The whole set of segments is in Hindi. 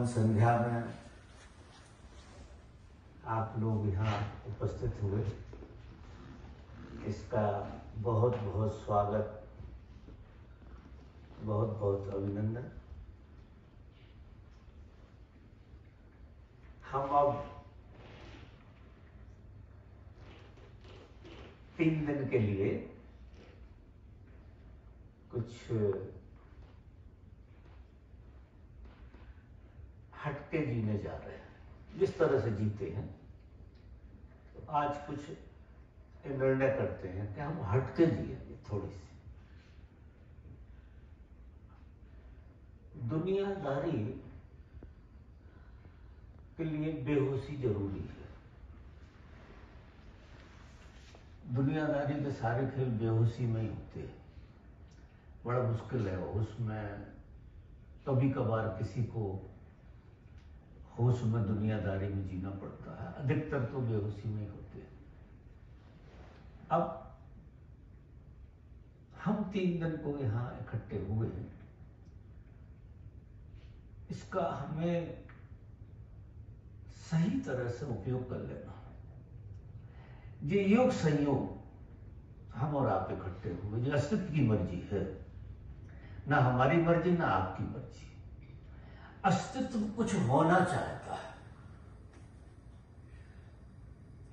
संध्या में आप लोग यहाँ उपस्थित हुए। इसका बहुत बहुत स्वागत, बहुत बहुत अभिनंदन। हम अब तीन दिन के लिए कुछ हटके जीने जा रहे हैं। जिस तरह से जीते हैं तो आज कुछ निर्णय करते हैं कि हम हटके जिएँगे थोड़ी सी। दुनियादारी के लिए बेहोशी ज़रूरी है। दुनियादारी के सारे खेल बेहोशी में ही होते हैं। बड़ा मुश्किल है, उसमें कभी कभार किसी को होश में दुनियादारी में जीना पड़ता है। अधिकतर तो बेहोशी में ही होते हैं। अब हम तीन दिन को यहाँ इकट्ठे हुए हैं। इसका हमें सही तरह से उपयोग कर लेना ये योग संयोग हम और आप इकट्ठे हुए। जो अस्तित्व की मर्ज़ी है। ना हमारी मर्ज़ी, ना आपकी मर्ज़ी। अस्तित्व कुछ होना चाहता है।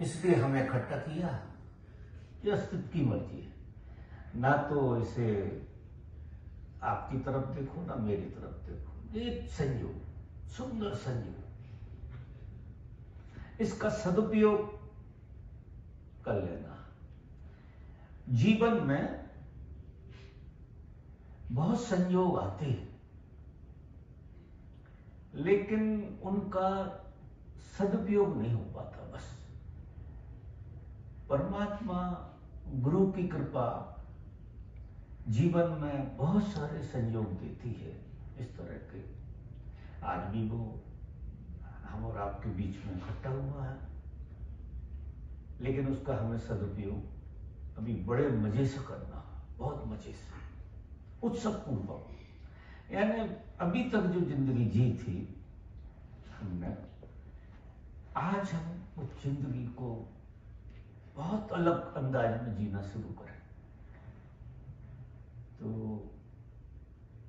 इसलिए हमें इकट्ठा किया। ये अस्तित्व की मर्ज़ी है। ना तो इसे आपकी तरफ़ देखो, ना मेरी तरफ़ देखो। ये संयोग, सुंदर संयोग। इसका सदुपयोग कर लेना। जीवन में बहुत संयोग आते हैं। लेकिन उनका सदुपयोग नहीं हो पाता, बस। परमात्मा, गुरु की कृपा जीवन में बहुत सारे संयोग देती है इस तरह के। आज भी वो हम और आपके बीच में इकट्ठा हुआ है, लेकिन उसका हमें सदुपयोग अभी बड़े मज़े से करना, बहुत मज़े से। उत्सव पूर्वक। यानी अभी तक जो ज़िंदगी जी थी हमने, आज हम उस ज़िंदगी को बहुत अलग अंदाज में जीना शुरू करें। तो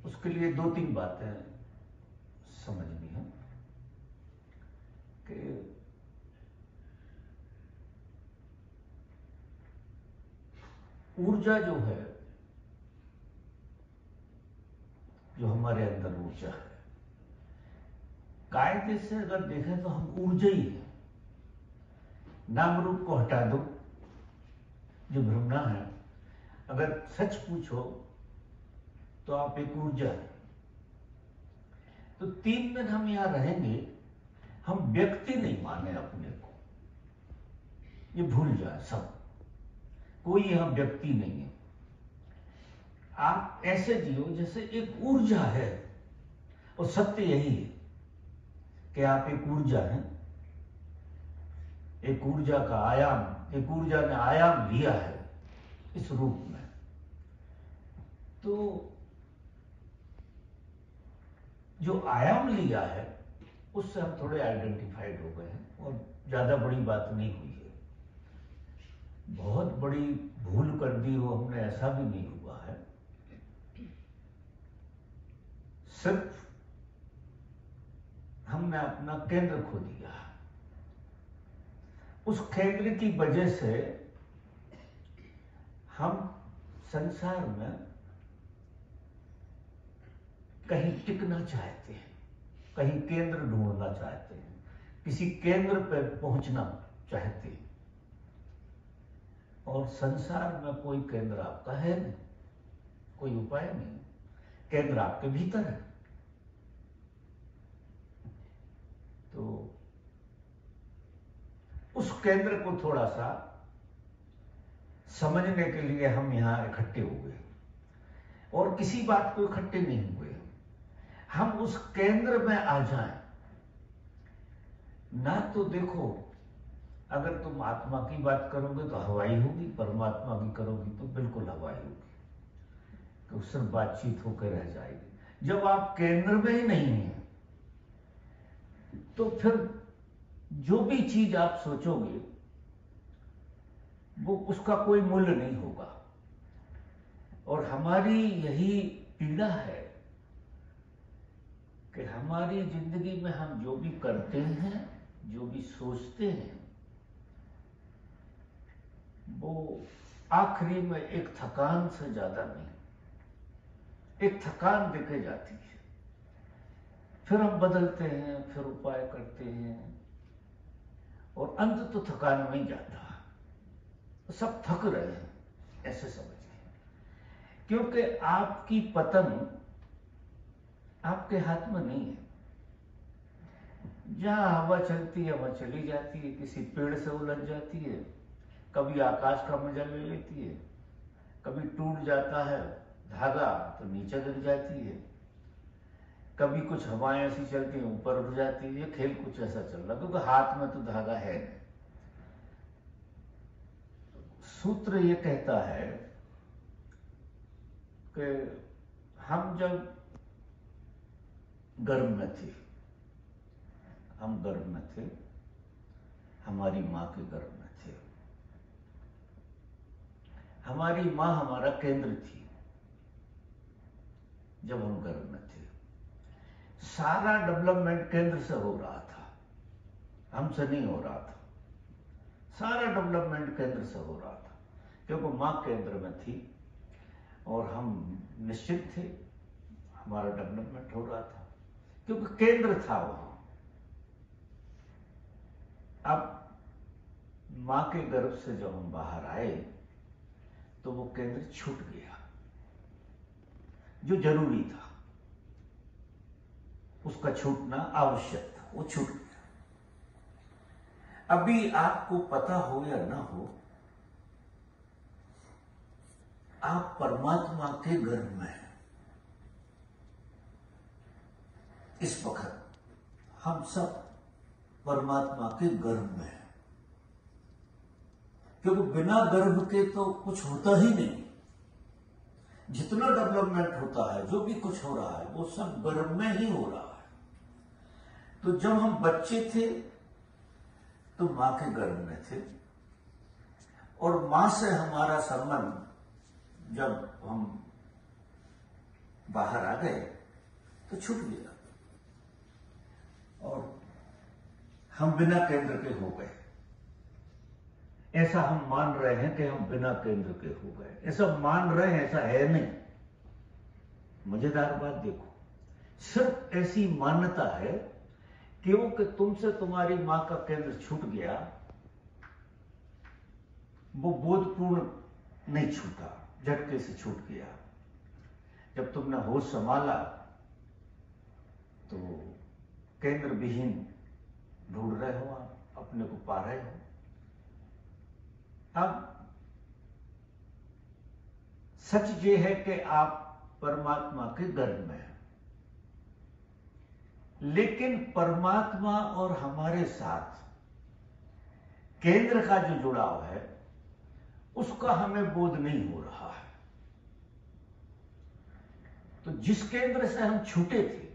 उसके लिए दो तीन बातें समझनी है कि ऊर्जा जो है जो हमारे अंदर ऊर्जा है। कायदे से अगर देखें तो हम ऊर्जा ही है। नाम रूप को हटा दो, जो भ्रमणा है। अगर सच पूछो तो आप एक ऊर्जा है। तो तीन दिन हम यहाँ रहेंगे, हम व्यक्ति नहीं माने अपने को। ये भूल जाए सब। कोई यहाँ व्यक्ति नहीं है। आप ऐसे जियो जैसे एक ऊर्जा है। और सत्य यही है कि आप एक ऊर्जा हैं। एक ऊर्जा का आयाम, एक ऊर्जा ने आयाम लिया है इस रूप में। तो जो आयाम लिया है, उससे हम थोड़े आइडेंटिफाइड हो गए हैं और ज़्यादा बड़ी बात नहीं हुई है। बहुत बड़ी भूल कर दी हो हमने, ऐसा भी नहीं हुआ है। सिर्फ़ हमने अपना केंद्र खो दिया। उस केंद्र की वजह से हम संसार में कहीं टिकना चाहते हैं, कहीं केंद्र ढूंढना चाहते हैं, किसी केंद्र पर पहुँचना चाहते हैं। और संसार में कोई केंद्र आपका है नहीं, कोई उपाय नहीं। केंद्र आपके भीतर है। तो उस केंद्र को थोड़ा सा समझने के लिए हम यहाँ इकट्ठे हुए और किसी बात को इकट्ठे नहीं हुए। हम उस केंद्र में आ जाएँ। ना तो देखो, अगर तुम आत्मा की बात करोगे तो हवाई होगी, परमात्मा की करोगी तो बिल्कुल हवाई होगी। तो सिर्फ़ बातचीत होकर रह जाएगी। जब आप केंद्र में ही नहीं है तो फिर जो भी चीज़ आप सोचोगे, वो उसका कोई मूल्य नहीं होगा। और हमारी यही पीड़ा है कि हमारी ज़िंदगी में हम जो भी करते हैं, जो भी सोचते हैं, वो आखिरी में एक थकान से ज़्यादा नहीं, एक थकान दिखे जाती है। फिर हम बदलते हैं, फिर उपाय करते हैं। और अंत तो थकान में ही जाता। तो सब थक रहे हैं, ऐसे समझ समझिए क्योंकि आपकी पतन आपके हाथ में नहीं है। जहाँ हवा चलती है, वहाँ चली जाती है। किसी पेड़ से उलझ जाती है। कभी आकाश का मज़ा ले लेती है। कभी टूट जाता है, धागा तो नीचे गिर जाती है। कभी कुछ हवाएँ ऐसी चलती हैं, ऊपर उठ जाती है खेल कुछ ऐसा चल रहा क्योंकि हाथ में तो धागा है सूत्र ये कहता है कि हम जब गर्भ में थे, हम गर्भ में थे, हमारी माँ के गर्भ में थे। हमारी माँ हमारा केंद्र थी, जब हम गर्भ में थे। सारा डेवलपमेंट केंद्र से हो रहा था। हमसे नहीं हो रहा था। सारा डेवलपमेंट केंद्र से हो रहा था, क्योंकि माँ केंद्र में थी और हम निश्चित थे, हमारा डेवलपमेंट हो रहा था, क्योंकि केंद्र था वहाँ। अब माँ के गर्भ से जब हम बाहर आए तो वो केंद्र छूट गया, जो ज़रूरी था। उसका छूटना आवश्यक था, वो छूट गया। अभी आपको पता हो या ना हो, आप परमात्मा के गर्भ में हैं। इस वक्त हम सब परमात्मा के गर्भ में हैं। क्योंकि बिना गर्भ के तो कुछ होता ही नहीं। जितना डेवलपमेंट होता है, जो भी कुछ हो रहा है, वो सब गर्भ में ही हो रहा है। तो जब हम बच्चे थे तो माँ के गर्भ में थे। और माँ से हमारा संबंध जब हम बाहर आ गए तो छूट गया। और हम बिना केंद्र के हो गए। ऐसा हम मान रहे हैं कि हम बिना केंद्र के हो गए। ऐसा मान रहे हैं, ऐसा है नहीं। मज़ेदार बात देखो, सिर्फ़ ऐसी मान्यता है क्योंकि तुमसे तुम्हारी माँ का केंद्र छूट गया, वो बोधपूर्ण नहीं छूटा, झटके से छूट गया। जब तुमने होश संभाला तो केंद्र विहीन ढूंढ रहे हो आप, अपने को पा रहे हो। अब सच ये है कि आप परमात्मा के गर्भ में हैं। लेकिन परमात्मा और हमारे साथ केंद्र का जो जुड़ाव है, उसका हमें बोध नहीं हो रहा है। तो जिस केंद्र से हम छूटे थे,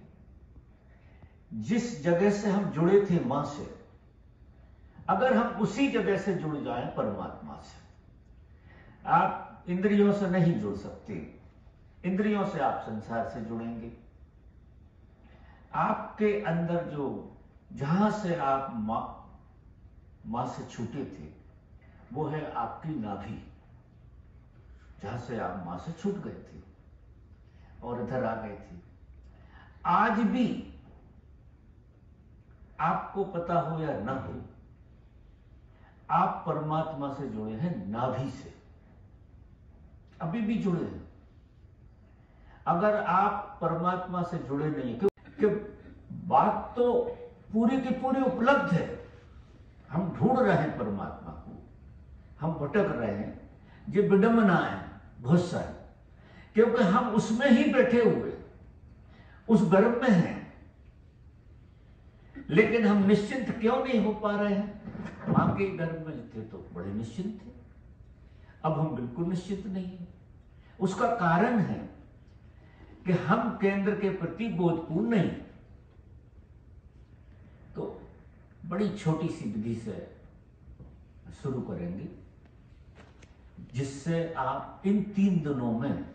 जिस जगह से हम जुड़े थे माँ से, अगर हम उसी जगह से जुड़ जाएँ परमात्मा से, आप इंद्रियों से नहीं जुड़ सकते। इंद्रियों से आप संसार से जुड़ेंगे। आपके अंदर जो, जहाँ से आप माँ माँ से छूटे थे, वो है आपकी नाभि। जहाँ से आप माँ से छूट गए थे और इधर आ गए थे। आज भी आपको पता हो या ना हो, आप परमात्मा से जुड़े हैं, नाभि से। अभी भी जुड़े हैं। अगर आप परमात्मा से जुड़े नहीं क्योंकि बात तो पूरी की पूरी उपलब्ध है। हम ढूंढ रहे हैं परमात्मा को। हम भटक रहे हैं। ये विडम्बना है बहुत सारी। क्योंकि हम उसमें ही बैठे हुए उस गर्भ में हैं। लेकिन हम निश्चिंत क्यों नहीं हो पा रहे हैं? माँ के गर्भ में थे तो बड़े निश्चिंत थे। अब हम बिल्कुल निश्चित नहीं है। उसका कारण है कि हम केंद्र के प्रति बोधपूर्ण नहीं। तो बड़ी छोटी सी विधि से शुरू करेंगे, जिससे आप इन तीन दिनों में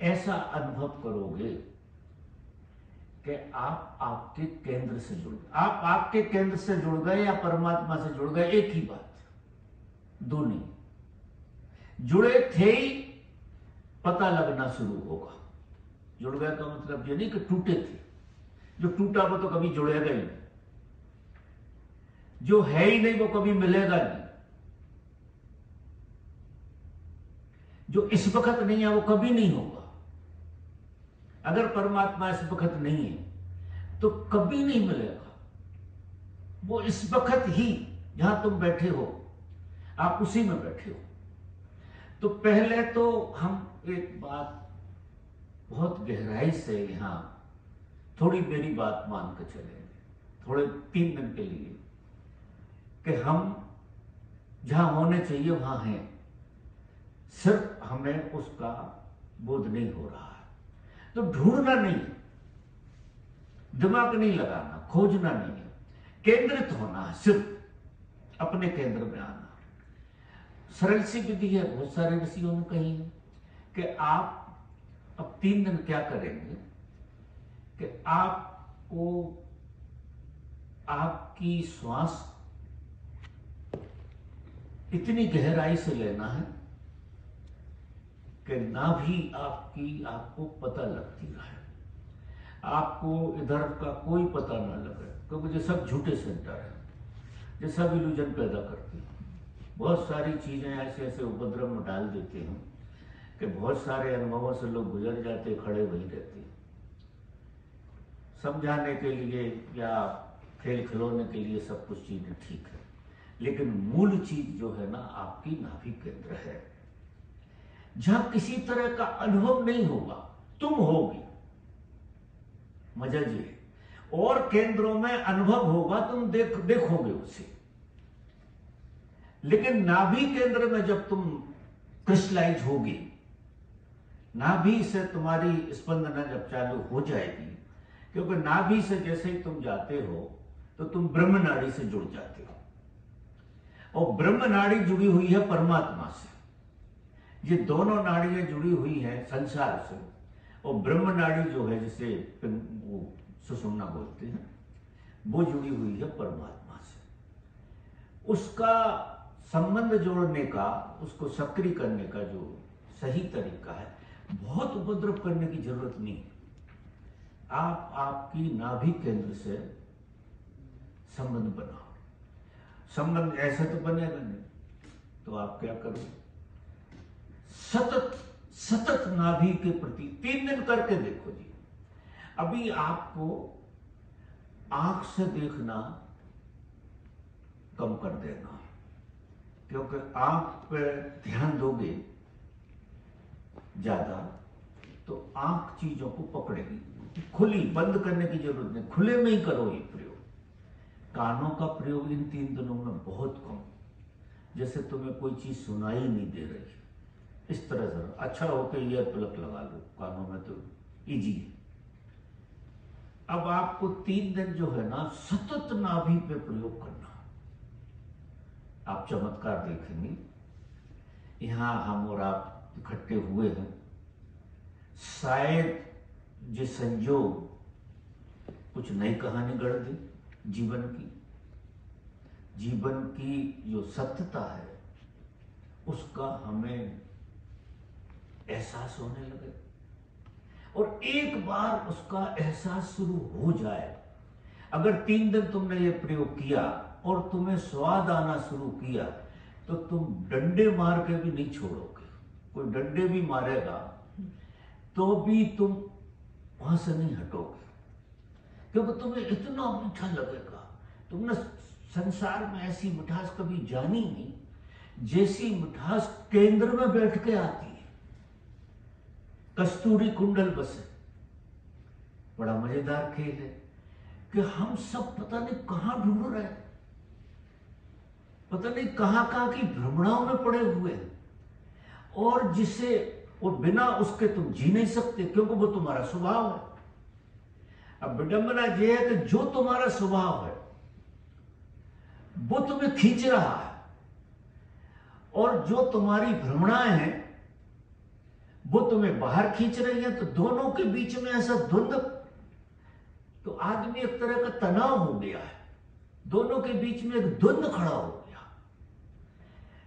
ऐसा अनुभव करोगे कि आप आपके केंद्र से जुड़ गए। आप आपके केंद्र से जुड़ गए या परमात्मा से जुड़ गए, एक ही बात, दो नहीं। जुड़े थे ही पता लगना शुरू होगा। जुड़ गया का मतलब ये नहीं कि टूटे थे। जो टूटा वो तो कभी जुड़ेगा ही नहीं। जो है ही नहीं वो कभी मिलेगा नहीं। जो इस वक्त नहीं है वो कभी नहीं होगा। अगर परमात्मा इस वक्त नहीं है तो कभी नहीं मिलेगा। वो इस वक्त ही जहाँ तुम बैठे हो, आप उसी में बैठे हो। तो पहले तो हम एक बात बहुत गहराई से यहाँ थोड़ी मेरी बात मान कर चलेंगे थोड़े तीन दिन के लिए, कि हम जहाँ होने चाहिए वहाँ हैं। सिर्फ़ हमें उसका बोध नहीं हो रहा है। तो ढूंढना नहीं दिमाग नहीं लगाना, खोजना नहीं है। केंद्रित होना है सिर्फ़, अपने केंद्र में आना। सरल सी विधि है, बहुत सारे ऋषियों ने कही है कि आप अब तीन दिन क्या करेंगे कि आपको आपकी श्वास इतनी गहराई से लेना है कि ना भी आपकी, आपको पता लगती रहे आपको इधर का कोई पता ना लगे, क्योंकि ये सब झूठे सेंटर है ये सब इल्यूजन पैदा करते हैं। बहुत सारी चीज़ें ऐसे ऐसे उपद्रव में डाल देते हैं कि बहुत सारे अनुभवों से लोग गुजर जाते खड़े वहीं रहते समझाने के लिए या खेल खिलौने के लिए सब कुछ चीज़ें ठीक है। लेकिन मूल चीज़ जो है ना, आपकी नाभि केंद्र है। जहाँ किसी तरह का अनुभव नहीं होगा, तुम होगी। मज़ा जी, और केंद्रों में अनुभव होगा, तुम देख, देखोगे उसे। लेकिन नाभि केंद्र में जब तुम क्रिस्टलाइज होगी, नाभि से तुम्हारी स्पंदना जब चालू हो जाएगी, क्योंकि नाभि से जैसे ही तुम जाते हो तो तुम ब्रह्म नाड़ी से जुड़ जाते हो। और ब्रह्म नाड़ी जुड़ी हुई है परमात्मा से। ये दोनों नाड़ियाँ जुड़ी हुई हैं संसार से। और ब्रह्म नाड़ी जो है, जिसे वो सुषुम्ना बोलते हैं, वो जुड़ी हुई है परमात्मा से। उसका संबंध जोड़ने का, उसको सक्रिय करने का जो सही तरीका है, बहुत उपद्रव करने की ज़रूरत नहीं आप आपकी नाभि केंद्र से संबंध बनाओ। संबंध ऐसा तो बनेगा नहीं तो आप क्या करो सतत सतत नाभि के प्रति तीन दिन करके देखो जी। अभी आपको आँख से देखना कम कर देना। क्योंकि आँख पे ध्यान दोगे ज़्यादा तो आँख चीज़ों को पकड़ेगी। खुली, बंद करने की ज़रूरत नहीं। खुले में ही करो ये प्रयोग। कानों का प्रयोग इन तीन दिनों में बहुत कम। जैसे तुम्हें कोई चीज़ सुनाई नहीं दे रही। इस तरह से। अच्छा हो के ईयर प्लग लगा लो। कानों में तो इजी है। अब आपको तीन दिन जो है ना, सतत नाभि पे प्रयोग करना। आप चमत्कार देखेंगे। यहाँ हम और आप इकट्ठे हुए हैं। शायद ये संयोग कुछ नई कहानी गढ़ दी जीवन की। जीवन की जो सत्यता है, उसका हमें एहसास होने लगे। और एक बार उसका एहसास शुरू हो जाए। अगर तीन दिन तुमने ये प्रयोग किया और तुम्हें स्वाद आना शुरू किया तो तुम डंडे मार के भी नहीं छोड़ोगे। कोई डंडे भी मारेगा तो भी तुम वहाँ से नहीं हटोगे। क्योंकि तुम्हें इतना मीठा लगेगा। तुमने संसार में ऐसी मिठास कभी जानी नहीं, जैसी मिठास केंद्र में बैठ के आती है। कस्तूरी कुंडल बसे। बड़ा मज़ेदार खेल है। कि हम सब पता नहीं कहाँ ढूंढ रहे हैं। पता नहीं कहाँ कहाँ की भ्रमणाओं में पड़े हुए हैं। और जिसे और बिना उसके तुम जी नहीं सकते, क्योंकि वो तुम्हारा स्वभाव है। अब विडंबना यह है कि जो तुम्हारा स्वभाव है, वो तुम्हें खींच रहा है। और जो तुम्हारी भ्रमणाएँ हैं, वो तुम्हें बाहर खींच रही है तो दोनों के बीच में ऐसा द्वंद्व तो आदमी एक तरह का तनाव हो गया है। दोनों के बीच में एक द्वंद्व खड़ा हो।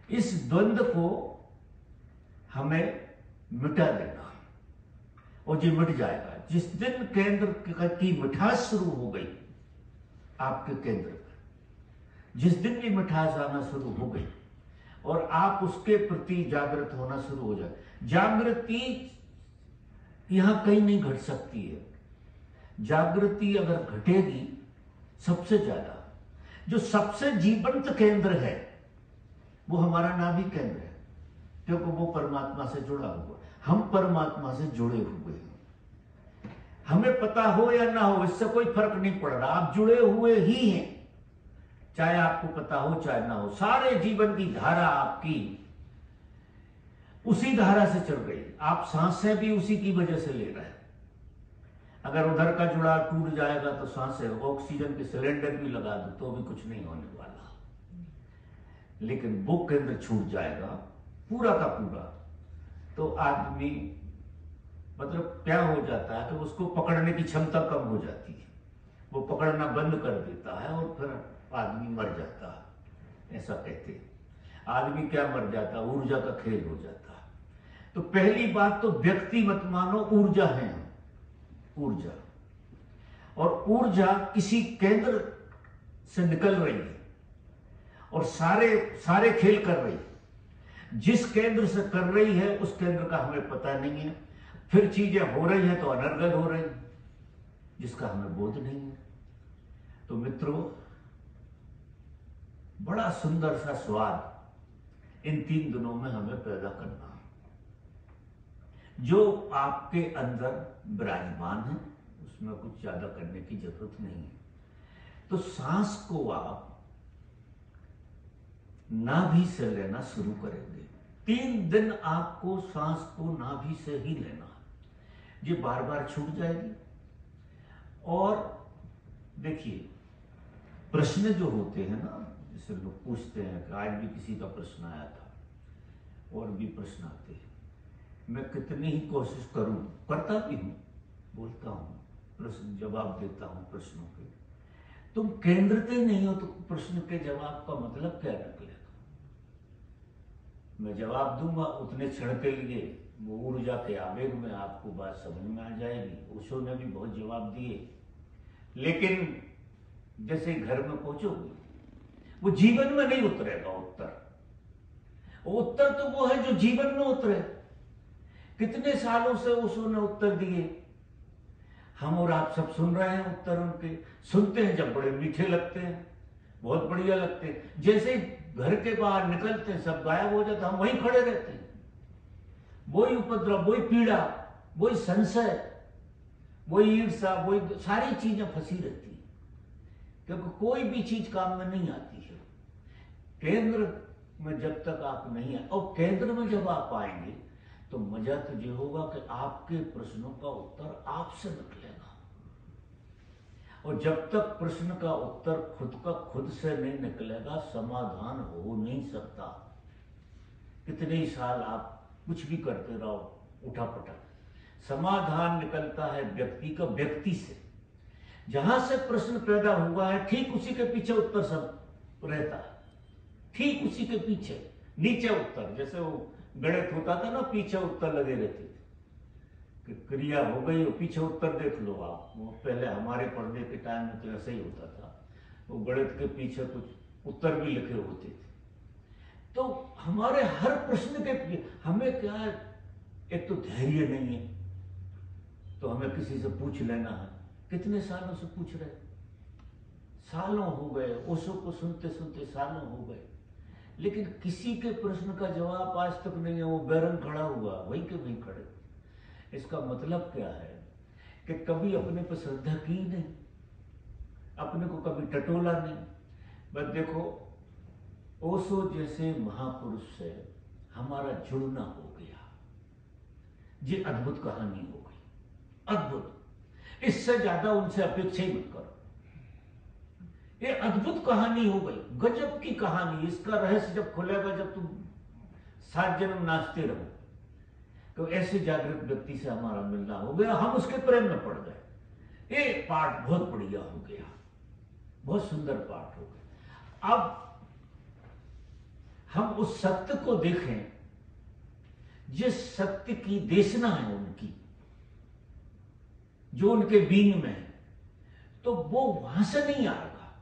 इस द्वंद्व को हमें मिटा देना। और ये मिट जाएगा। जिस दिन केंद्र की मिठास शुरू हो गई, आपके केंद्र पर। जिस दिन भी मिठास आना शुरू हो गई, और आप उसके प्रति जागृत होना शुरू हो जाए। जागृति यहाँ कहीं नहीं घट सकती है। जागृति अगर घटेगी, सबसे ज़्यादा, जो सबसे जीवंत केंद्र है वो हमारा नाभि केंद्र है क्योंकि वो परमात्मा से जुड़ा हुआ हम परमात्मा से जुड़े हुए हैं। हमें पता हो या ना हो, इससे कोई फ़र्क नहीं पड़ रहा। आप जुड़े हुए ही हैं, चाहे आपको पता हो, चाहे ना हो। सारे जीवन की धारा आपकी उसी धारा से चल रही आप साँसें भी उसी की वजह से ले रहे हैं। अगर उधर का जुड़ाव टूट जाएगा तो साँसें, ऑक्सीजन के सिलेंडर भी लगा दो तो भी कुछ नहीं होने वाला। लेकिन वो केंद्र छूट जाएगा, पूरा का पूरा। तो आदमी मतलब क्या हो जाता है कि उसको पकड़ने की क्षमता कम हो जाती है। वो पकड़ना बंद कर देता है और फिर आदमी मर जाता है, ऐसा कहते आदमी क्या मर जाता है? ऊर्जा का खेल हो जाता है। तो पहली बात तो व्यक्ति मत मानो, ऊर्जा है। ऊर्जा। और ऊर्जा किसी केंद्र से निकल रही है। और सारे सारे खेल कर रही है। जिस केंद्र से कर रही है, उस केंद्र का हमें पता नहीं है। फिर चीज़ें हो रही हैं तो अनर्गल हो रही जिसका हमें बोध नहीं है। तो मित्रों, बड़ा सुंदर सा स्वाद इन तीन दिनों में हमें पैदा करना है। जो आपके अंदर विराजमान है, उसमें कुछ ज़्यादा करने की ज़रूरत नहीं है। तो सांस को आप नाभि से लेना शुरू करेंगे। तीन दिन आपको सांस को नाभि से ही लेना। ये बार बार छूट जाएगी। और देखिए, प्रश्न जो होते हैं ना, जैसे लोग पूछते हैं कि आज भी किसी का प्रश्न आया था, और भी प्रश्न आते हैं। मैं कितनी ही कोशिश करूँ, करता भी हूँ, बोलता हूँ, प्रश्न, जवाब देता हूँ प्रश्नों के। तुम केंद्रते नहीं हो तो प्रश्न के जवाब का मतलब क्या निकलेगा? मैं जवाब दूँगा, उतने क्षण के लिए वो ऊर्जा के आवेग में आपको बात समझ में आ जाएगी। ओशो ने भी बहुत जवाब दिए। लेकिन, जैसे घर में पहुंचोगे, वो जीवन में नहीं उतरेगा उत्तर। उत्तर तो वो है जो जीवन में उतरे। कितने सालों से ओशो ने उत्तर दिए? हम और आप सब सुन रहे हैं उत्तर उनके। सुनते हैं जब बड़े मीठे लगते हैं, बहुत बढ़िया लगते हैं। जैसे घर के बाहर निकलते हैं, सब गायब हो जाते हम वहीं खड़े रहते हैं। वही उपद्रव, वही पीड़ा, वही संशय, वही ईर्षा वही सारी चीज़ें फंसी रहती है। क्योंकि कोई भी चीज़ काम में नहीं आती है। केंद्र में जब तक आप नहीं आए और केंद्र में जब आप आएँगे तो मज़ा तो ये होगा कि आपके प्रश्नों का उत्तर आपसे निकलेगा और जब तक प्रश्न का उत्तर खुद का खुद से नहीं निकलेगा, समाधान हो नहीं सकता। कितने ही साल आप कुछ भी करते रहो उठा पटक समाधान निकलता है व्यक्ति का व्यक्ति से। जहाँ से प्रश्न पैदा हुआ है, ठीक उसी के पीछे उत्तर सब रहता है। ठीक उसी के पीछे, नीचे उत्तर, जैसे वो गणित होता था ना, पीछे उत्तर लगे रहते। कि क्रिया हो गई और पीछे उत्तर देख लो आप। वो पहले हमारे पढ़ने के टाइम में तो ऐसा ही होता था। वो गणित के पीछे कुछ उत्तर भी लिखे होते थे। तो हमारे हर प्रश्न के हमें क्या है? एक तो धैर्य नहीं है। तो हमें किसी से पूछ लेना है। कितने सालों से पूछ रहे सालों हो गए। ओसो को सुनते सुनते सालों हो गए। लेकिन किसी के प्रश्न का जवाब आज तक नहीं है। वो बैरन खड़ा हुआ वही के वही खड़े। इसका मतलब क्या है? कि कभी अपने पर श्रद्धा की नहीं, अपने को कभी टटोला नहीं। बस देखो, ओसो जैसे महापुरुष से हमारा जुड़ना हो गया। ये अद्भुत कहानी हो गई। अद्भुत। इससे ज़्यादा उनसे अपेक्षा ही मत करो। ये अद्भुत कहानी हो गई। गजब की कहानी। इसका रहस्य जब खुलेगा, जब तुम सात जन्म नाचते रहो तो ऐसे जागृत व्यक्ति से हमारा मिलना हो गया। हम उसके प्रेम में पड़ गए। ये पाठ बहुत बढ़िया हो गया। बहुत सुंदर पाठ हो गया। अब हम उस सत्य को देखें, जिस सत्य की देशना है उनकी, जो उनके बीन में है तो वो वहाँ से नहीं आएगा।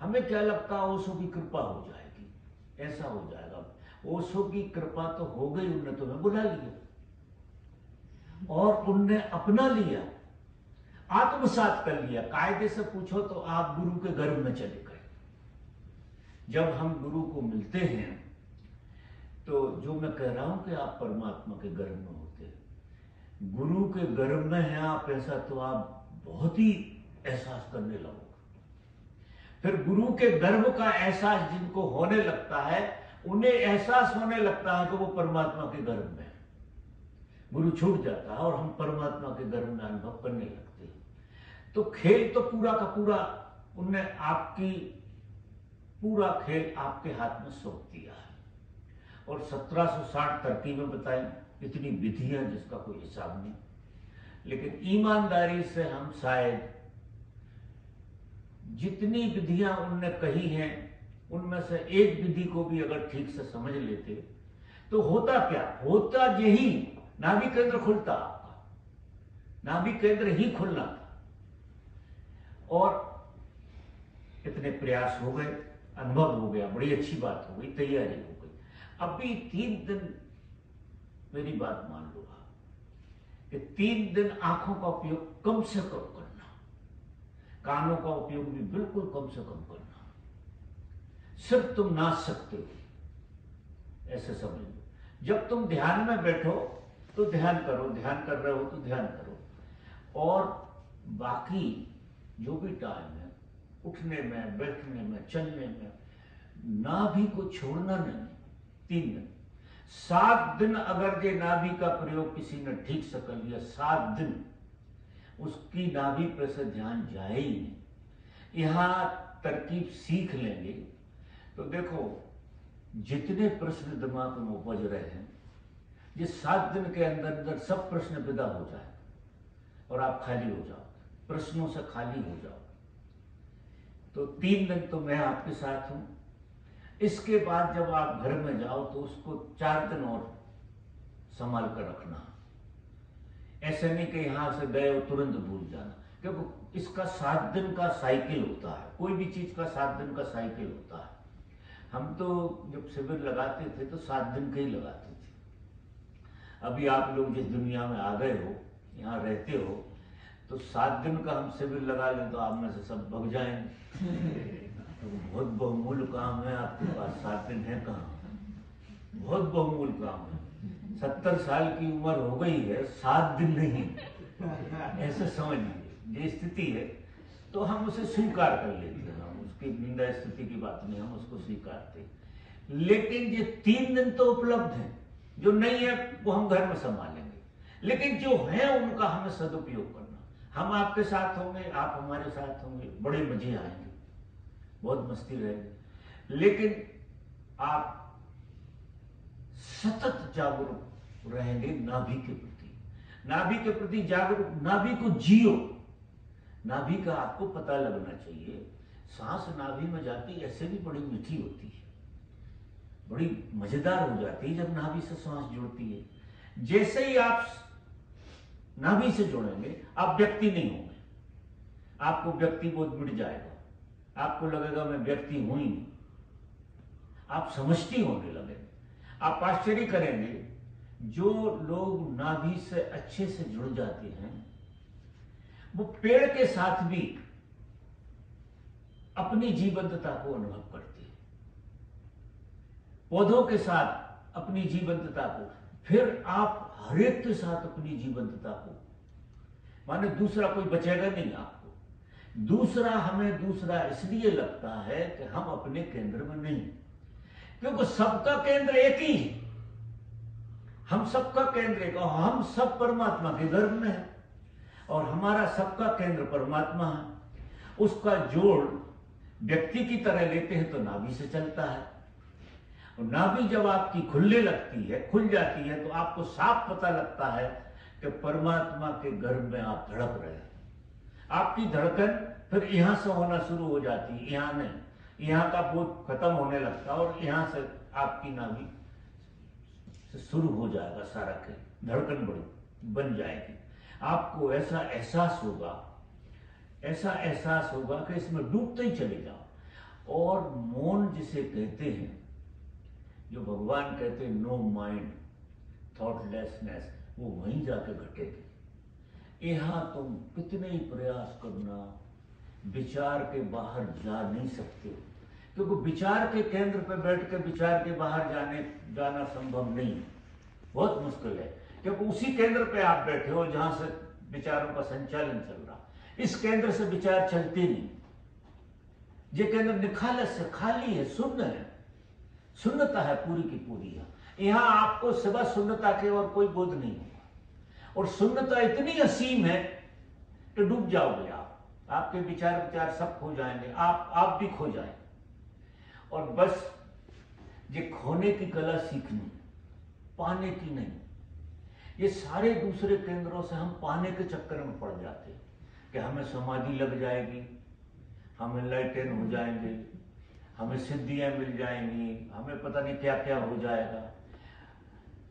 हमें क्या लगता है ओसो की कृपा हो जाएगी। ऐसा हो जाएगा। ओसो की कृपा तो हो गई, उनने तुम्हें बुला लिया। और उनने अपना लिया, आत्मसात कर लिया। कायदे से पूछो तो आप गुरु के गर्भ में चले गए। जब हम गुरु को मिलते हैं तो जो मैं कह रहा हूँ कि आप परमात्मा के गर्भ में होते हैं। गुरु के गर्भ में हैं आप, ऐसा तो आप बहुत ही एहसास करने लगोगे। फिर गुरु के गर्भ का एहसास जिनको होने लगता है उन्हें एहसास होने लगता है कि वो परमात्मा के गर्भ में है। गुरु छूट जाता है और हम परमात्मा के गर्भ में अनुभव करने लगते हैं। तो खेल तो पूरा का पूरा उनने आपकी, पूरा खेल आपके हाथ में सौंप दिया है। और 1760 तरकीबें बताई, इतनी विधियाँ जिसका कोई हिसाब नहीं। लेकिन ईमानदारी से हम शायद जितनी विधियाँ उनने कही हैं उनमें से एक विधि को भी अगर ठीक से समझ लेते तो होता क्या? होता यही नाभि केंद्र खुलता आपका नाभि केंद्र ही खुलना था। और इतने प्रयास हो गए, अनुभव हो गया, बड़ी अच्छी बात हो गई, तैयारी हो गई। अभी तीन दिन, मेरी बात मान लो कि तीन दिन आँखों का उपयोग कम से कम करना, कानों का उपयोग भी बिल्कुल कम से कम करना। सिर्फ़ तुम नाच सकते हो। ऐसे समझ लो। जब तुम ध्यान में बैठो तो ध्यान करो, ध्यान कर रहे हो तो ध्यान करो। और बाकी जो भी टाइम है, उठने में, बैठने में, चलने में, नाभि को छोड़ना नहीं। तीन दिन। सात दिन अगर ये नाभि का प्रयोग किसी ने ठीक से कर लिया, सात दिन, उसकी नाभि पर से ध्यान जाए ही नहीं। यहाँ तरकीब सीख लेंगे। तो देखो, जितने प्रश्न दिमाग में उपज रहे हैं ये सात दिन के अंदर अंदर सब प्रश्न विदा हो जाए और आप खाली हो जाओ, प्रश्नों से खाली हो जाओ। तो तीन दिन तो मैं आपके साथ हूँ। इसके बाद जब आप घर में जाओ तो उसको चार दिन और संभाल कर रखना। ऐसे नहीं कि यहाँ से गए और तुरंत भूल जाना। क्योंकि इसका सात दिन का साइकिल होता है, कोई भी चीज़ का सात दिन का साइकिल होता है। हम तो जब शिविर लगाते थे तो सात दिन के ही लगाते थे। अभी आप लोग जिस दुनिया में आ गए हो यहाँ रहते हो तो सात दिन का हम शिविर लगा लें तो आप में से सब भग जाएँगे। तो बहुत बहुमूल्य काम है आपके पास सात दिन है कहाँ? बहुत बहुमूल्य काम है। सत्तर साल की उम्र हो गई है सात दिन नहीं। ऐसे समझ लीजिए ये स्थिति है तो हम उसे स्वीकार कर लेते हैं। उसकी निंदा स्थिति की बात नहीं हम उसको स्वीकारते लेकिन ये तीन दिन तो उपलब्ध है। जो नहीं है, वो हम घर में संभालेंगे। लेकिन जो है, उनका हमें सदुपयोग करना। हम आपके साथ होंगे, आप हमारे साथ होंगे, बड़े मज़े आएँगे। बहुत मस्ती रहेगी। लेकिन आप सतत जागरूक रहेंगे नाभि के प्रति। नाभि के प्रति जागरूक, नाभि को जियो। नाभि का आपको पता लगना चाहिए सांस नाभि में जाती, ऐसे भी बड़ी मीठी होती है। बड़ी मज़ेदार हो जाती है जब नाभि से सांस जुड़ती है। जैसे ही आप नाभि से जुड़ेंगे, आप व्यक्ति नहीं होंगे। आपको व्यक्ति बोध मिट जाएगा। आपको लगेगा, मैं व्यक्ति हूँ ही नहीं। आप समष्टि होने लगे आप आश्चर्य करेंगे, जो लोग नाभि से अच्छे से जुड़ जाते हैं, वो पेड़ के साथ भी अपनी जीवंतता को अनुभव करते हैं। पौधों के साथ अपनी जीवंतता को, फिर आप हरेक के साथ अपनी जीवंतता को। माने दूसरा कोई बचेगा नहीं आपको। दूसरा हमें दूसरा इसलिए लगता है कि हम अपने केंद्र में नहीं। क्योंकि सबका केंद्र एक ही है। हम सबका केंद्र एक, और हम सब परमात्मा के गर्भ में है। और हमारा सबका केंद्र परमात्मा है। उसका जोड़ व्यक्ति की तरह लेते हैं तो नाभि से चलता है। और नाभि जब आपकी खुलने लगती है, खुल जाती है तो आपको साफ़ पता लगता है कि परमात्मा के गर्भ में आप धड़क रहे हैं। आपकी धड़कन फिर यहाँ से होना शुरू हो जाती है, यहाँ नहीं। यहाँ का बोध खत्म होने लगता है और यहाँ से आपकी नाभि से शुरू हो जाएगा सारा खेल धड़कन बड़ी बन जाएगी। आपको ऐसा एहसास होगा ऐसा एहसास होगा कि इसमें डूबते ही चले जाओ। और मौन जिसे कहते हैं, जो भगवान कहते हैं नो माइंड थॉटलेसनेस वो वहीं जाके घटेगी। यहाँ तुम कितने ही प्रयास करना, विचार के बाहर जा नहीं सकते। क्योंकि विचार के केंद्र पर बैठ के विचार के बाहर जाने, जाना संभव नहीं है। बहुत मुश्किल है। क्योंकि उसी केंद्र पे आप बैठे हो जहाँ से विचारों का संचालन चल रहा इस केंद्र से विचार चलते नहीं। ये केंद्र निखालस है खाली है शून्य है। शून्यता है पूरी की पूरी है यहाँ आपको सिवा शून्यता के और कोई बोध नहीं होगा। और शून्यता इतनी असीम है कि डूब जाओगे आप। आपके विचार विचार सब खो जाएँगे। आप आप भी खो जाए। और बस ये खोने की कला सीखनी, पाने की नहीं। ये सारे दूसरे केंद्रों से हम पाने के चक्कर में पड़ जाते हैं। कि हमें समाधि लग जाएगी, हम लाइटेन हो जाएँगे, हमें सिद्धियाँ मिल जाएँगी, हमें पता नहीं क्या क्या हो जाएगा।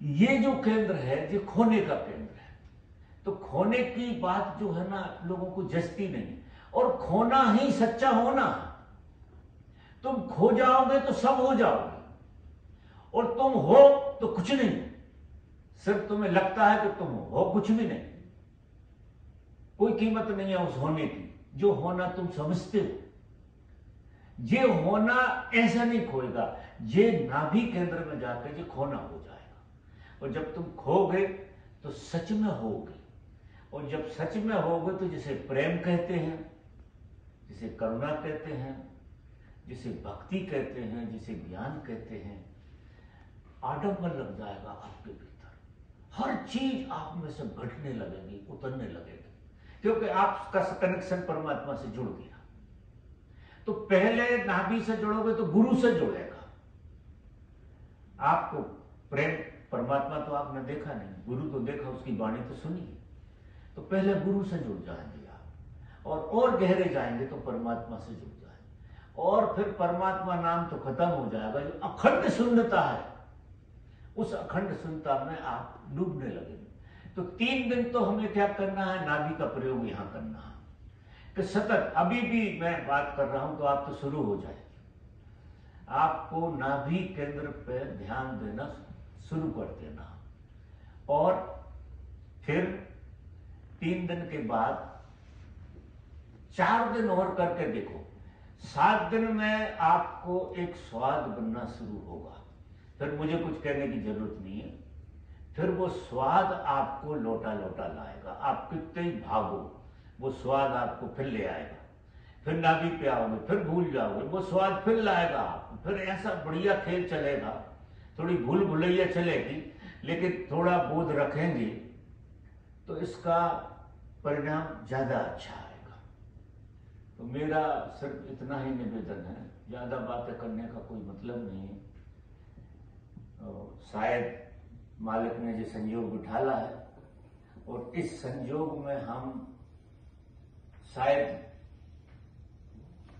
ये जो केंद्र है, ये खोने का केंद्र है। तो खोने की बात जो है ना, लोगों को जचती नहीं। और खोना ही सच्चा होना। तुम खो जाओगे तो सब हो जाओगे। और तुम हो तो कुछ नहीं। सिर्फ़ तुम्हें लगता है कि तुम हो, कुछ भी नहीं। कोई कीमत नहीं है उस होने की। जो होना तुम समझते हो। ये होना ऐसा नहीं खोएगा ये नाभि केंद्र में जाकर ये खोना हो जाएगा। और जब तुम खोगे तो सच में होगे और जब सच में होगे तो जिसे प्रेम कहते हैं, जिसे करुणा कहते हैं, जिसे भक्ति कहते हैं, जिसे ज्ञान कहते हैं आडम्बर लग जाएगा आपके भीतर। हर चीज़ आप में से घटने लगेगी, उतरने लगेगी। क्योंकि आपका कनेक्शन परमात्मा से जुड़ गया। तो पहले नाभि से जुड़ोगे तो गुरु से जुड़ेगा। आपको प्रेम, परमात्मा तो आपने देखा नहीं, गुरु तो देखा, उसकी वाणी तो सुनी तो पहले गुरु से जुड़ जाएँगे आप, और और गहरे जाएँगे तो परमात्मा से जुड़ जाएँगे। और फिर परमात्मा नाम तो खत्म हो जाएगा, जो अखंड शून्यता है, उस अखंड शून्यता में आप डूबने लगेंगे। तो तीन दिन तो हमें क्या करना है? नाभि का प्रयोग यहाँ करना है। कि सतत, अभी भी मैं बात कर रहा हूँ तो आप तो शुरू हो जाए। आपको नाभि केंद्र पर ध्यान देना, शुरू कर देना। और फिर तीन दिन के बाद चार दिन और करके देखो। सात दिन में आपको एक स्वाद बनना शुरू होगा। फिर मुझे कुछ कहने की ज़रूरत नहीं है। फिर वो स्वाद आपको लोटा लोटा लाएगा। आप कितने ही भागो, वो स्वाद आपको फिर ले आएगा। फिर नाभि पे आओगे फिर भूल जाओगे, वो स्वाद फिर लाएगा आपको। फिर ऐसा बढ़िया खेल चलेगा। थोड़ी भूल भुलैया चलेगी, लेकिन थोड़ा बोध रखेंगे तो इसका परिणाम ज़्यादा अच्छा आएगा। तो मेरा सिर्फ़ इतना ही निवेदन है। ज़्यादा बातें करने का कोई मतलब नहीं शायद मालिक ने जो संयोग उठाला है, और इस संयोग में हम शायद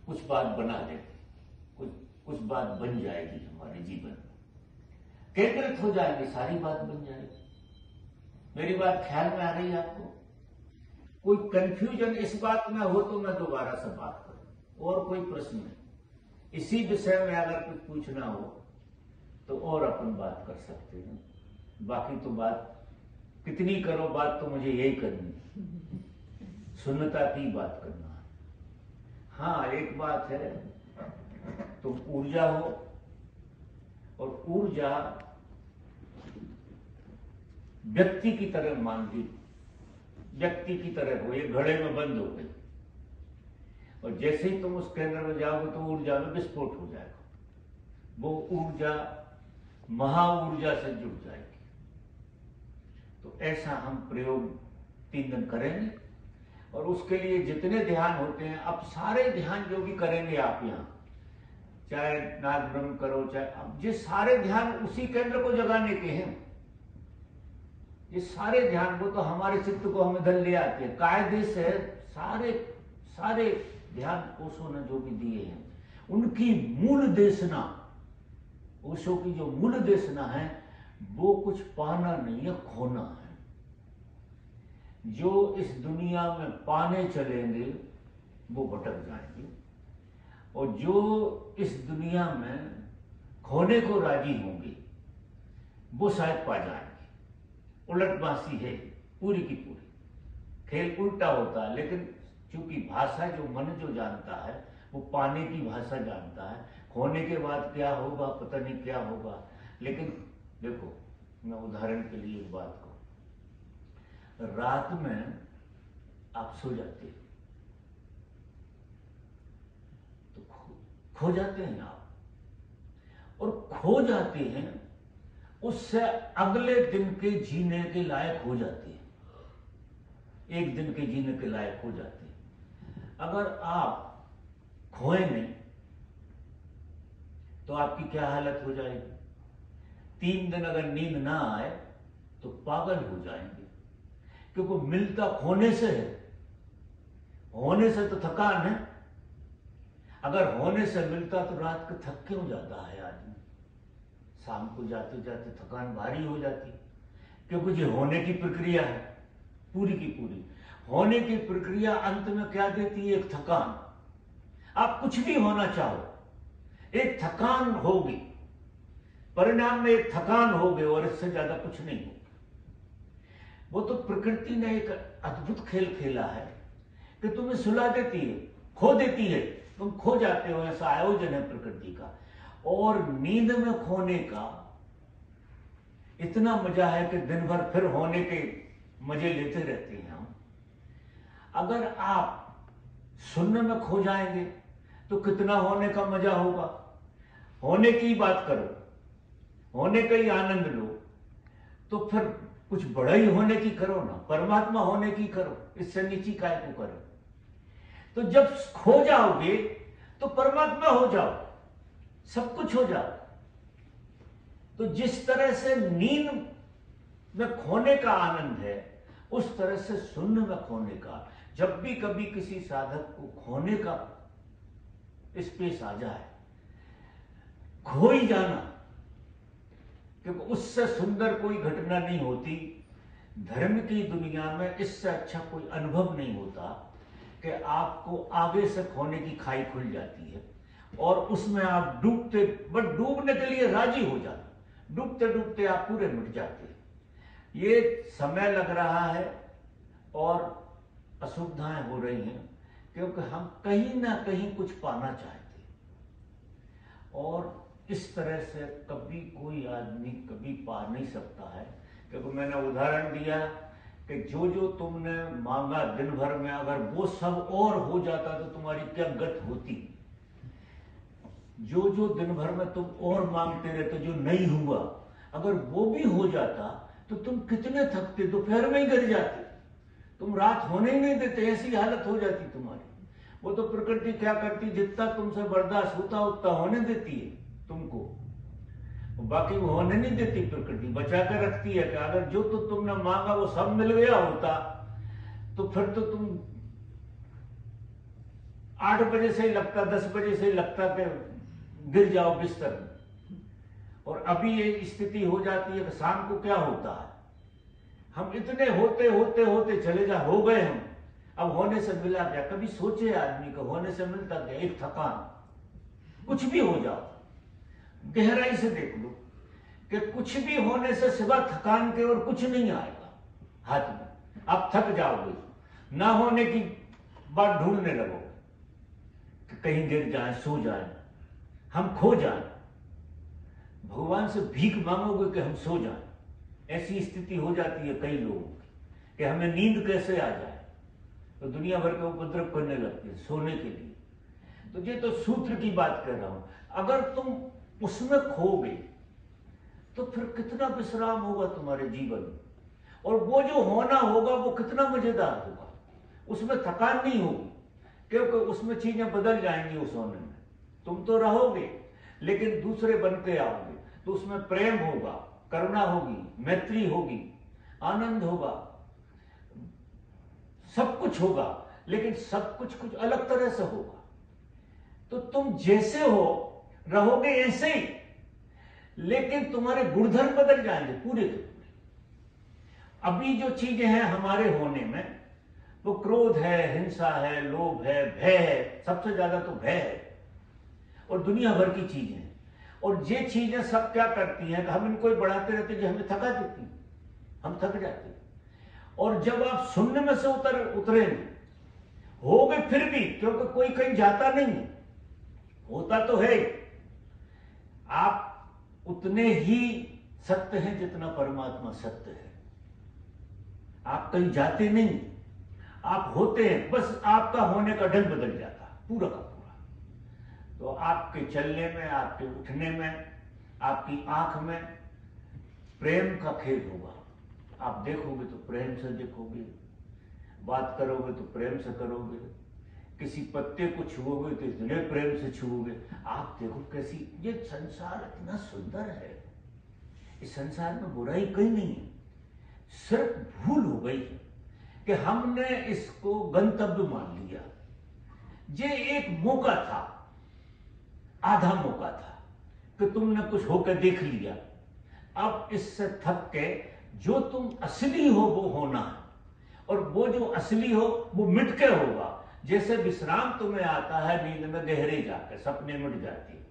कुछ बात बना ले, कुछ कुछ बात बन जाएगी हमारे जीवन में। केंद्रित हो जाएगी, सारी बात बन जाएगी। मेरी बात ख्याल में आ रही है आपको? कोई कंफ्यूजन इस बात में हो तो मैं दोबारा से बात करूँ, और कोई प्रश्न नहीं। इसी विषय में अगर कुछ पूछना हो तो और अपन बात कर सकते हैं। बाकी तो बात कितनी करो, बात तो मुझे यही करनी सुन्नता की बात करना हाँ। एक बात है, तुम तो ऊर्जा हो और ऊर्जा व्यक्ति की तरह मान ली व्यक्ति की तरह हो, ये घड़े में बंद हो गई। और जैसे ही तुम उस केंद्र में जाओगे तो ऊर्जा में विस्फोट हो जाएगा। वो ऊर्जा महा ऊर्जा से जुड़ जाएगी। तो ऐसा हम प्रयोग तीन दिन करेंगे। और उसके लिए जितने ध्यान होते हैं, अब सारे ध्यान जो भी करेंगे आप यहाँ, चाहे नाग ब्रह्म करो, चाहे, अब ये सारे ध्यान उसी केंद्र को जगाने के हैं। ये सारे ध्यान वो तो हमारे चित्त को हम इधर ले आते हैं। कायदे से सारे सारे ध्यान ओशो ने जो भी दिए हैं, उनकी मूल देशना ओशो की जो मूल देशना है वो कुछ पाना नहीं है, खोना है। जो इस दुनिया में पाने चलेंगे, वो भटक जाएँगे। और जो इस दुनिया में खोने को राज़ी होंगे, वो शायद पा जाएँगे। उलटबासी है, पूरी की पूरी। खेल उल्टा होता है, लेकिन क्योंकि भाषा जो मन जो जानता है, वो पाने की भाषा जानता है। खोने के बाद क्या होगा, पता नहीं क्या होगा। लेकिन देखो मैं उदाहरण के लिए एक बात कहूँ। रात में आप सो जाते हो। तो खो, खो जाते हैं आप। और खो जाते हैं उससे अगले दिन के जीने के लायक हो जाते हैं। एक दिन के जीने के लायक हो जाते हैं। अगर आप खोए नहीं तो आपकी क्या हालत हो जाएगी? तीन दिन अगर नींद ना आए तो पागल हो जाएँगे। क्योंकि मिलता खोने से है। होने से तो थकान है। अगर होने से मिलता तो रात को थक क्यों जाता है आदमी? शाम को जाते जाते थकान भारी हो जाती। क्योंकि ये होने की प्रक्रिया है, पूरी की पूरी। होने की प्रक्रिया अंत में क्या देती है? एक थकान। आप कुछ भी होना चाहो, एक थकान होगी। परिणाम में एक थकान हो गई और इससे ज़्यादा कुछ नहीं होगा वो तो प्रकृति ने एक अद्भुत खेल खेला है कि तुम्हें सुला देती है, खो देती है। तुम खो जाते हो, ऐसा आयोजन है प्रकृति का। और नींद में खोने का इतना मज़ा है कि दिन भर फिर होने के मज़े लेते रहते हैं हम। अगर आप सुनने में खो जाएँगे तो कितना होने का मज़ा होगा? होने की बात करो। होने का ही आनंद लो। तो फिर कुछ बड़ा ही होने की करो ना, परमात्मा होने की करो, इससे नीची काय को करो? तो जब खो जाओगे तो परमात्मा हो जाओ, सब कुछ हो जाओ। तो जिस तरह से नींद में खोने का आनंद है, उस तरह से सुन्न में खोने का, जब भी कभी किसी साधक को खोने का स्पेस आ जाए, खो ही जाना। क्योंकि उससे सुंदर कोई घटना नहीं होती। धर्म की दुनिया में इससे अच्छा कोई अनुभव नहीं होता कि आपको आगे से खोने की खाई खुल जाती है और उसमें आप डूबते बट डूबने के लिए राज़ी हो जाते डूबते डूबते आप पूरे मिट जाते ये समय लग रहा है और असुविधाएँ हो रही हैं क्योंकि हम कहीं ना कहीं कुछ पाना चाहते और इस तरह से कभी कोई आदमी कभी पा नहीं सकता है। क्योंकि मैंने उदाहरण दिया कि जो जो तुमने मांगा दिन भर में, अगर वो सब और हो जाता तो तुम्हारी क्या गत होती? जो जो दिन भर में तुम और मांगते रहते जो नहीं हुआ, अगर वो भी हो जाता तो तुम कितने थकते? दोपहर में ही गिर जाते। तुम रात होने ही नहीं देते, ऐसी हालत हो जाती तुम्हारी। वो तो प्रकृति क्या करती? जितना तुमसे बर्दाश्त होता, उतना होने देती है। तुमको। बाकी वो होने नहीं देती प्रकृति, बचा कर रखती है कि अगर जो तो तुमने मांगा वो सब मिल गया होता तो फिर तो तुम आठ बजे से ही लगता, दस बजे से ही लगता कि गिर जाओ बिस्तर में। और अभी ये स्थिति हो जाती है कि शाम को क्या होता है? हम इतने होते होते होते चले जा हो गए हम। अब होने से मिला क्या? कभी सोचे आदमी को, होने से मिलता क्या? एक थकान। कुछ भी हो जाओ। गहराई से देख लो कि कुछ भी होने से सिवा थकान के और कुछ नहीं आएगा। हाथ में। आप थक जाओगे। ना होने की बात ढूँढने लगोगे कि कहीं गिर जाए, सो जाए, हम खो जाए। भगवान से भीख मांगोगे कि हम सो जाए। ऐसी स्थिति हो जाती है कई लोगों की कि हमें नींद कैसे आ जाए? तो दुनिया भर के उपद्रव करने लगते हैं सोने के लिए। तो ये तो सूत्र की बात कर रहा हूँ। अगर तुम उसमें खो गए तो फिर कितना विश्राम होगा तुम्हारे जीवन में? और वो जो होना होगा, वो कितना मज़ेदार होगा? उसमें थकान नहीं होगी, क्योंकि उसमें चीज़ें बदल जाएँगी उस होने में। तुम तो रहोगे, लेकिन दूसरे बन के आओगे। तो उसमें प्रेम होगा, करुणा होगी, मैत्री होगी, आनंद होगा। सब कुछ होगा, लेकिन सब कुछ कुछ अलग तरह से होगा। तो तुम जैसे हो रहोगे ऐसे ही। लेकिन तुम्हारे गुणधर्म बदल जाएँगे पूरे के पूरे अभी जो चीज़ें हैं हमारे होने में, वो क्रोध है, हिंसा है, लोभ है, भय है, सबसे ज़्यादा तो भय है। और दुनिया भर की चीज़ें और ये चीज़ें सब क्या करती हैं हम इनको ही बढ़ाते रहते जो हमें थका देती हम थक जाते हैं। और जब आप शून्य में से उतर, उतरे हो गए फिर भी, क्योंकि कोई कहीं जाता नहीं होता तो है। आप उतने ही सत्य हैं जितना परमात्मा सत्य है। आप कहीं जाते नहीं, आप होते हैं, बस आपका होने का ढंग बदल जाता, पूरा का पूरा। तो आपके चलने में, आपके उठने में, आपकी आँख में प्रेम का खेल होगा। आप देखोगे तो प्रेम से देखोगे, बात करोगे तो प्रेम से करोगे। किसी पत्ते को छुओगे तो इतने प्रेम से छुओगे। आप देखो कैसी, ये संसार इतना सुंदर है। इस संसार में बुराई कहीं नहीं है। सिर्फ़ भूल हो गई कि हमने इसको गंतव्य मान लिया। ये एक मौका था, आधा मौका था कि तुमने कुछ होकर देख लिया। अब इससे थक के जो तुम असली हो वो होना है, और वो जो असली हो वो मिटके होगा। जैसे विश्राम तुम्हें आता है, नींद में गहरे जाकर सपने मिट जाती है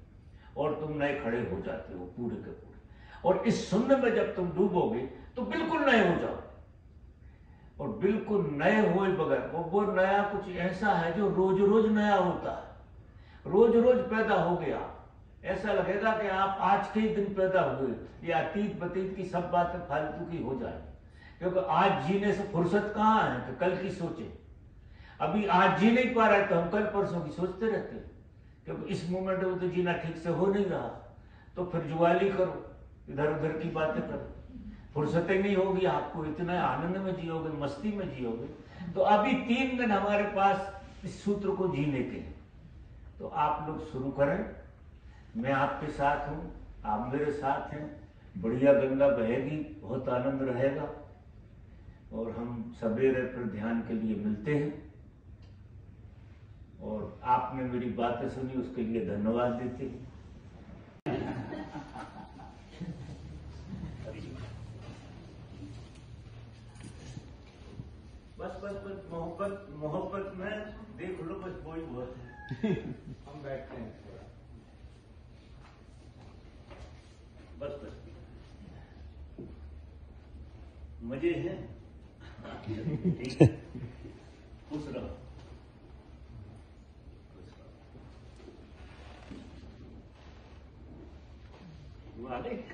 और तुम नए खड़े हो जाते हो पूरे के पूरे। और इस शून्य में जब तुम डूबोगे तो बिल्कुल नए हो जाओ और बिल्कुल नए हुए बगैर, वो वो नया कुछ ऐसा है जो रोज रोज नया होता है। रोज रोज पैदा हो गया। ऐसा लगेगा कि आप आज के ही दिन पैदा हुए, या अतीत बतीत की सब बातें फालतू की हो जाए। क्योंकि आज जीने से फुर्सत कहाँ है कि कल की सोचे। अभी आज जी नहीं पा रहे तो हम कल परसों की सोचते रहते क्योंकि इस मोमेंट में तो जीना ठीक से हो नहीं रहा। तो फिर जुआली करो, इधर उधर की बातें करो। फुर्सतें नहीं होगी, आपको इतना आनंद में जियोगे, मस्ती में जियोगे। तो अभी तीन दिन हमारे पास इस सूत्र को जीने के तो आप लोग शुरू करें। मैं आपके साथ हूँ, आप मेरे साथ हैं। बढ़िया गंगा बहेगी, बहुत आनंद रहेगा। और हम सवेरे फिर ध्यान के लिए मिलते हैं। और आपने मेरी बातें सुनी उसके लिए धन्यवाद देते हैं। बस बस बस मोहब्बत मोहब्बत में देख लो बस वही बहुत है। हम बैठते हैं थोड़ा। बस बस। मज़े हैं? ठीक है। खुश रहो। वो आ गए अच्छा चलो